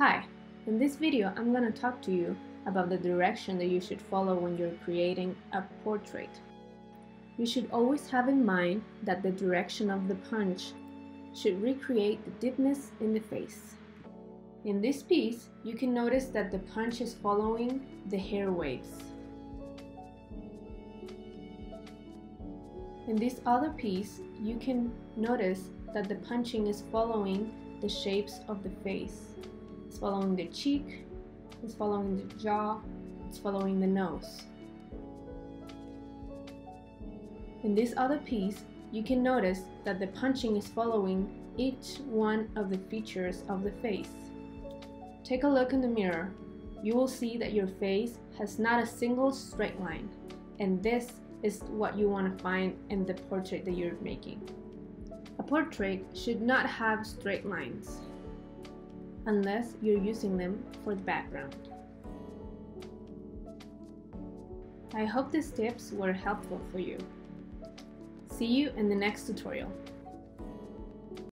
Hi, in this video I'm going to talk to you about the direction that you should follow when you're creating a portrait. You should always have in mind that the direction of the punch should recreate the deepness in the face. In this piece, you can notice that the punch is following the hair waves. In this other piece, you can notice that the punching is following the shapes of the face. It's following the cheek, it's following the jaw, it's following the nose. In this other piece, you can notice that the punching is following each one of the features of the face. Take a look in the mirror. You will see that your face has not a single straight line, and this is what you want to find in the portrait that you're making. A portrait should not have straight lines unless you're using them for the background. I hope these tips were helpful for you. See you in the next tutorial.